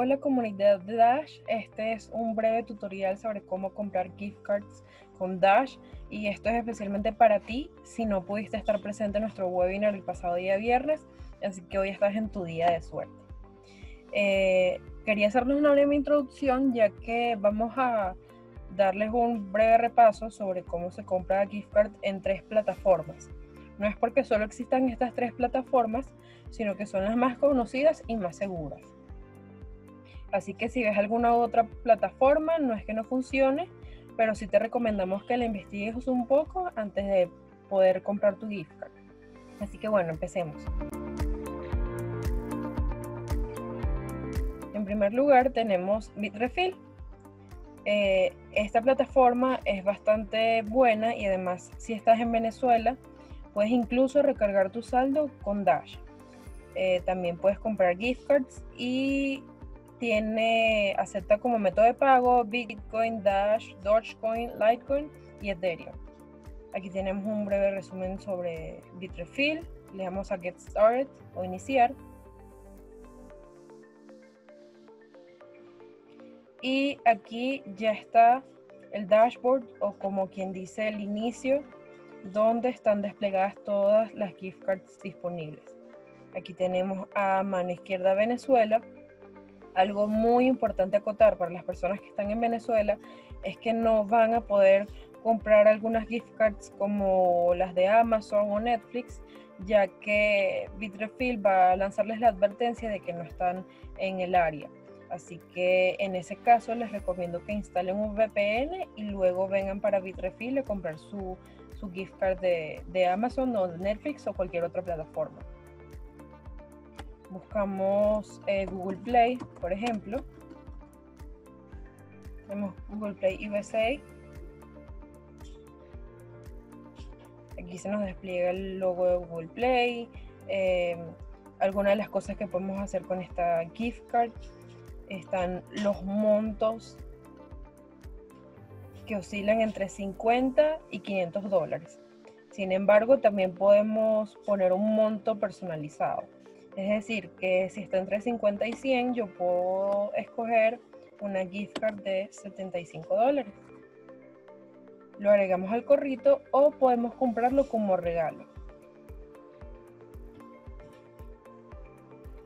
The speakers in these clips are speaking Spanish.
Hola comunidad de Dash, este es un breve tutorial sobre cómo comprar gift cards con Dash y esto es especialmente para ti si no pudiste estar presente en nuestro webinar el pasado día viernes, así que hoy estás en tu día de suerte. Eh, quería hacerles una breve introducción ya que vamos a darles un breve repaso sobre cómo se compra gift card en tres plataformas. No es porque solo existan estas tres plataformas, sino que son las más conocidas y más seguras. Así que si ves alguna otra plataforma, no es que no funcione, pero sí te recomendamos que la investigues un poco antes de poder comprar tu gift card. Así que bueno, empecemos. En primer lugar tenemos Bitrefill. Eh, esta plataforma es bastante buena y además si estás en Venezuela puedes incluso recargar tu saldo con Dash. Eh, también puedes comprar gift cards y tiene, acepta como método de pago Bitcoin, Dash, Dogecoin, Litecoin y Ethereum. Aquí tenemos un breve resumen sobre Bitrefill. Le damos a Get Started o Iniciar. Y aquí ya está el dashboard o como quien dice el inicio donde están desplegadas todas las gift cards disponibles. Aquí tenemos a mano izquierda Venezuela, algo muy importante acotar para las personas que están en Venezuela es que no van a poder comprar algunas gift cards como las de Amazon o Netflix, ya que Bitrefill va a lanzarles la advertencia de que no están en el área. Así que en ese caso les recomiendo que instalen un VPN y luego vengan para Bitrefill a comprar su, su gift card de, de Amazon o de Netflix o cualquier otra plataforma buscamos eh, Google Play, por ejemplo. Tenemos Google Play USA. Aquí se nos despliega el logo de Google Play. Eh, algunas de las cosas que podemos hacer con esta gift card. Están los montos que oscilan entre 50 y 500 dólares. Sin embargo, también podemos poner un monto personalizado. Es decir, que si está entre 50 y 100, yo puedo escoger una gift card de 75 dólares. Lo agregamos al corrito o podemos comprarlo como regalo.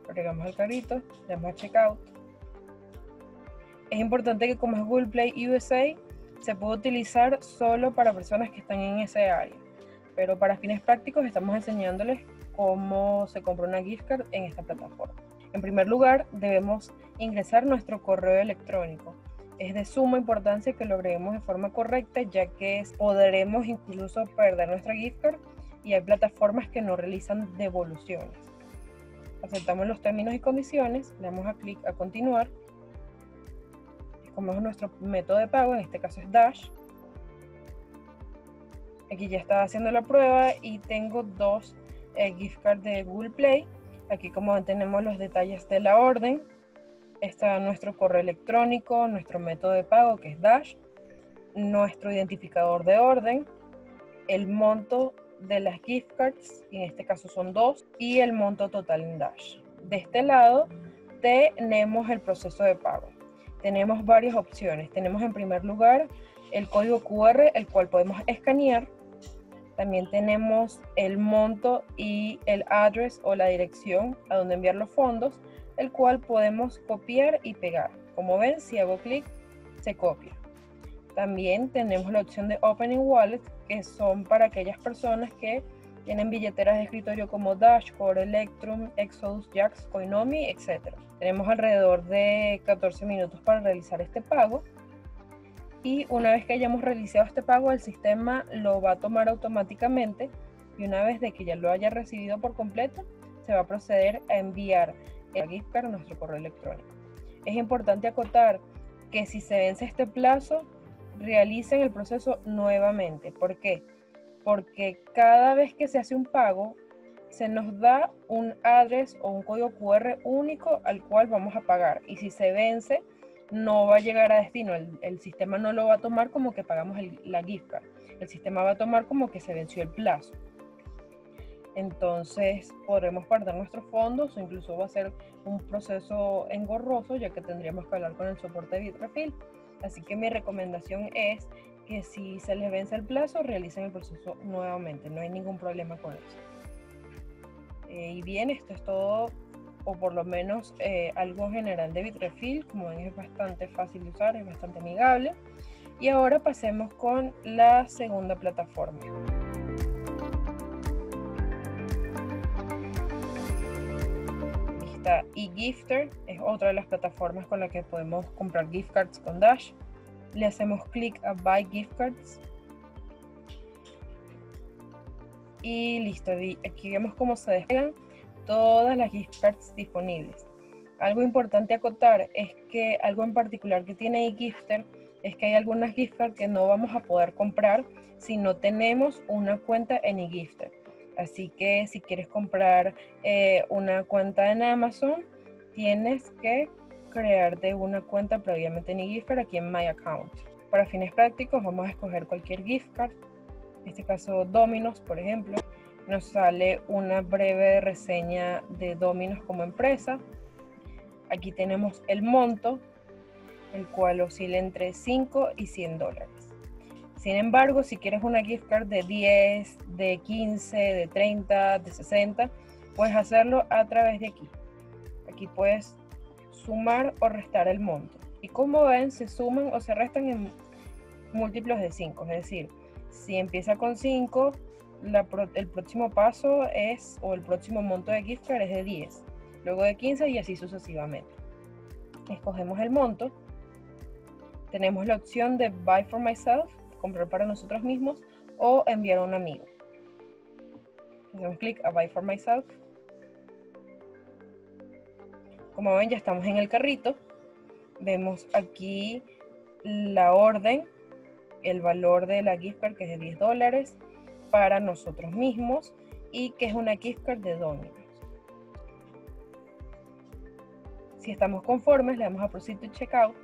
Lo agregamos al carrito, le damos a checkout. Es importante que como es Google Play USA, se puede utilizar solo para personas que están en ese área. Pero para fines prácticos estamos enseñándoles cómo se compra una gift card en esta plataforma. En primer lugar, debemos ingresar nuestro correo electrónico. Es de suma importancia que lo agreguemos de forma correcta, ya que podremos incluso perder nuestra gift card y hay plataformas que no realizan devoluciones. Aceptamos los términos y condiciones, le damos a clic a continuar. Escogemos nuestro método de pago, en este caso es Dash. Aquí ya estaba haciendo la prueba y tengo dos el gift card de Google Play. Aquí como tenemos los detalles de la orden. Está nuestro correo electrónico, nuestro método de pago que es Dash, nuestro identificador de orden, el monto de las gift cards, y en este caso son dos, y el monto total en Dash. De este lado tenemos el proceso de pago. Tenemos varias opciones. Tenemos en primer lugar el código QR, el cual podemos escanear también tenemos el monto y el address o la dirección a donde enviar los fondos, el cual podemos copiar y pegar. Como ven, si hago clic, se copia. También tenemos la opción de Opening Wallet, que son para aquellas personas que tienen billeteras de escritorio como Dash, Core Electrum, Exodus, Jax, Coinomi, etc. Tenemos alrededor de 14 minutos para realizar este pago y una vez que hayamos realizado este pago el sistema lo va a tomar automáticamente y una vez de que ya lo haya recibido por completo se va a proceder a enviar el gift card a nuestro correo electrónico. Es importante acotar que si se vence este plazo realicen el proceso nuevamente. ¿Por qué? Porque cada vez que se hace un pago se nos da un address o un código QR único al cual vamos a pagar y si se vence no va a llegar a destino. El, sistema no lo va a tomar como que pagamos la gift card. El sistema va a tomar como que se venció el plazo. entonces podremos perder nuestros fondos o incluso va a ser un proceso engorroso ya que tendríamos que hablar con el soporte de Bitrefill. Así que mi recomendación es que si se les vence el plazo, realicen el proceso nuevamente. No hay ningún problema con eso. Eh, y bien, esto es todo, o por lo menos eh, algo general de Bitrefill. Como ven, es bastante fácil de usar, es bastante amigable. Y ahora pasemos con la segunda plataforma. Está eGifter, es otra de las plataformas con la que podemos comprar gift cards con Dash. Le hacemos clic a Buy Gift Cards. Y listo, aquí vemos cómo se despegan todas las gift cards disponibles. Algo importante acotar es que algo en particular que tiene eGifter es que hay algunas gift cards que no vamos a poder comprar si no tenemos una cuenta en eGifter. Así que si quieres comprar eh, una cuenta en Amazon, tienes que crearte una cuenta previamente en eGifter aquí en My Account. Para fines prácticos vamos a escoger cualquier gift card, en este caso Domino's por ejemplo. Nos sale una breve reseña de Domino's como empresa. Aquí tenemos el monto, el cual oscila entre 5 y 100 dólares. Sin embargo, si quieres una gift card de 10, de 15, de 30, de 60, puedes hacerlo a través de aquí. Aquí puedes sumar o restar el monto. Y como ven, se suman o se restan en múltiplos de 5. Es decir, si empieza con 5, el próximo paso es, o el próximo monto de gift card es de 10. Luego de 15 y así sucesivamente. Escogemos el monto tenemos la opción de Buy for Myself, comprar para nosotros mismos, o enviar a un amigo. Hacemos clic a Buy for Myself. Como ven, ya estamos en el carrito. Vemos aquí la orden, el valor de la gift card que es de 10 dólares para nosotros mismos y que es una gift card de Domino's. Si estamos conformes, le damos a Proceed to Checkout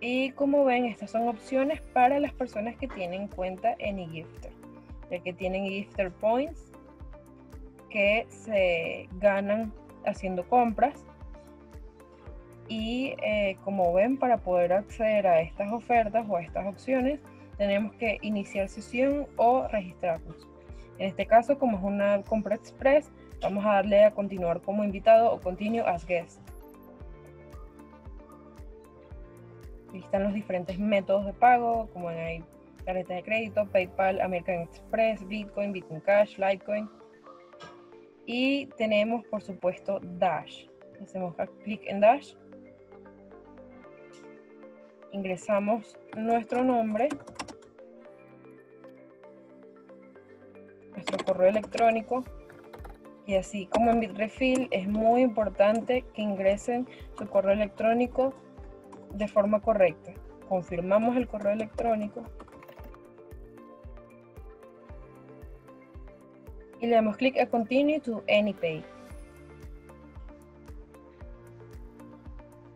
Y como ven, estas son opciones para las personas que tienen cuenta en eGifter, ya que tienen eGifter Points que se ganan haciendo compras. Y eh, como ven, para poder acceder a estas ofertas o a estas opciones, tenemos que iniciar sesión o registrarnos. En este caso, como es una compra express, vamos a darle a continuar como invitado o continue as guest. Aquí están los diferentes métodos de pago, como hay tarjeta de crédito, PayPal, American Express, Bitcoin, Bitcoin Cash, Litecoin. Y tenemos, por supuesto, Dash. Hacemos clic en Dash. Ingresamos nuestro nombre, nuestro correo electrónico y así como en Bitrefill es muy importante que ingresen su correo electrónico de forma correcta. Confirmamos el correo electrónico y le damos clic a Continue to AnyPay.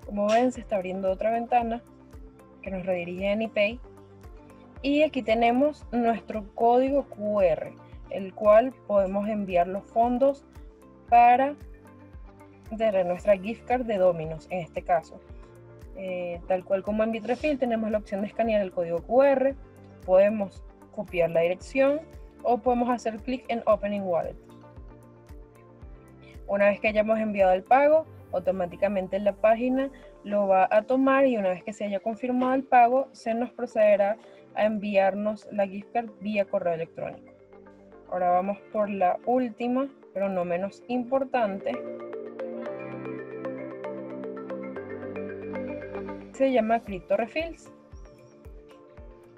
Como ven, se está abriendo otra ventana que nos redirige a AnyPay. Y aquí tenemos nuestro código QR, el cual podemos enviar los fondos para nuestra gift card de Dominos en este caso. Eh, tal cual como en Bitrefill tenemos la opción de escanear el código QR, podemos copiar la dirección o podemos hacer clic en Opening Wallet. Una vez que hayamos enviado el pago, automáticamente la página lo va a tomar y una vez que se haya confirmado el pago, se nos procederá a enviarnos la gift card vía correo electrónico. Ahora vamos por la última, pero no menos importante. se llama Crypto Refills.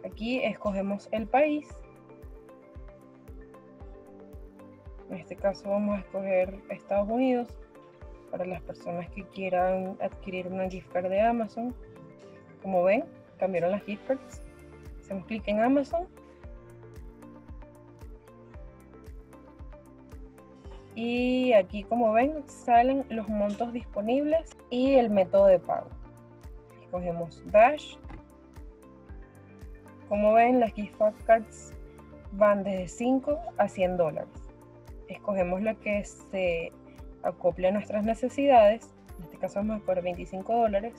Aquí escogemos el país. En este caso vamos a escoger Estados Unidos para las personas que quieran adquirir una gift card de Amazon. Como ven, cambiaron las gift cards. Hacemos clic en Amazon. Y aquí como ven salen los montos disponibles y el método de pago cogemos Dash Como ven, las gift cards van desde 5 a 100 dólares. Escogemos la que se acople a nuestras necesidades. En este caso vamos a escoger 25 dólares.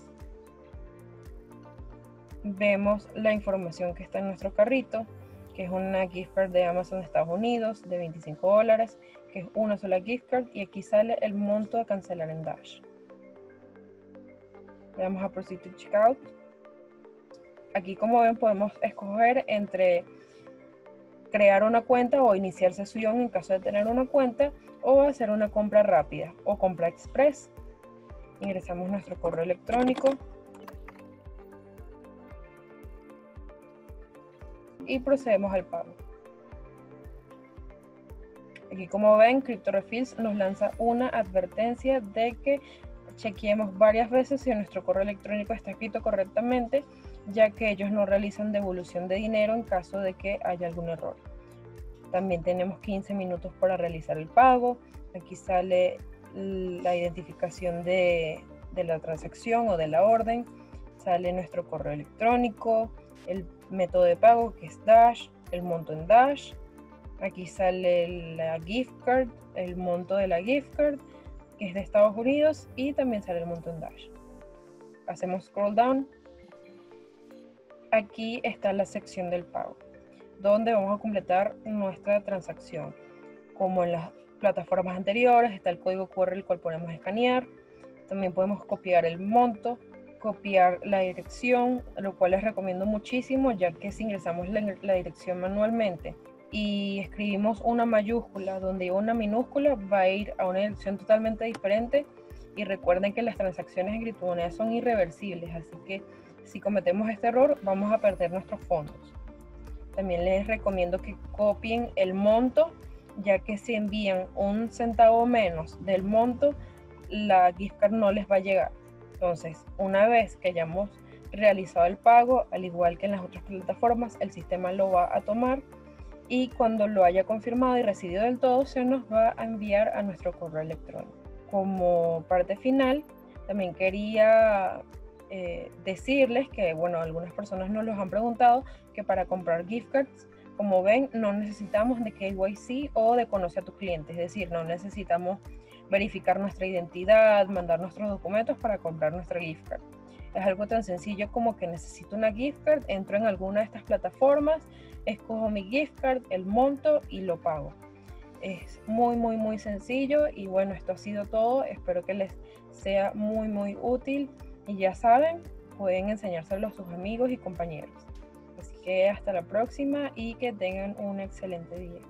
Vemos la información que está en nuestro carrito, que es una gift card de Amazon de Estados Unidos de 25 dólares, que es una sola gift card y aquí sale el monto a cancelar en Dash. Le damos a Proceed to Checkout. Aquí como ven podemos escoger entre crear una cuenta o iniciar sesión en caso de tener una cuenta o hacer una compra rápida o compra express. Ingresamos nuestro correo electrónico y procedemos al pago. Aquí como ven, CryptoRefills nos lanza una advertencia de que chequeemos varias veces si nuestro correo electrónico está escrito correctamente, ya que ellos no realizan devolución de dinero en caso de que haya algún error. También tenemos 15 minutos para realizar el pago. Aquí sale la identificación de, de la transacción o de la orden. Sale nuestro correo electrónico, el método de pago que es Dash, el monto en Dash. Aquí sale la gift card, el monto de la gift card que es de Estados Unidos y también sale el monto en Dash. Hacemos scroll down. Aquí está la sección del pago, donde vamos a completar nuestra transacción. Como en las plataformas anteriores, está el código QR el cual podemos escanear. También podemos copiar el monto, copiar la dirección, lo cual les recomiendo muchísimo, ya que si ingresamos la, dirección manualmente y escribimos una mayúscula donde una minúscula va a ir a una dirección totalmente diferente y recuerden que las transacciones en criptomonedas son irreversibles, así que si cometemos este error vamos a perder nuestros fondos. También les recomiendo que copien el monto, ya que si envían un centavo menos del monto, la gift card no les va a llegar. Entonces, una vez que hayamos realizado el pago, al igual que en las otras plataformas, el sistema lo va a tomar y cuando lo haya confirmado y recibido del todo se nos va a enviar a nuestro correo electrónico. Como parte final, también quería eh, decirles que, bueno, algunas personas nos los han preguntado que para comprar gift cards, como ven, no necesitamos de KYC o de conocer a tu cliente, es decir, no necesitamos verificar nuestra identidad, mandar nuestros documentos para comprar nuestra gift card. Es algo tan sencillo como que necesito una gift card, entro en alguna de estas plataformas, escojo mi gift card, el monto y lo pago. Es muy, muy, muy sencillo y bueno, esto ha sido todo. Espero que les sea muy, muy útil y ya saben, pueden enseñárselo a sus amigos y compañeros. Así que hasta la próxima y que tengan un excelente día.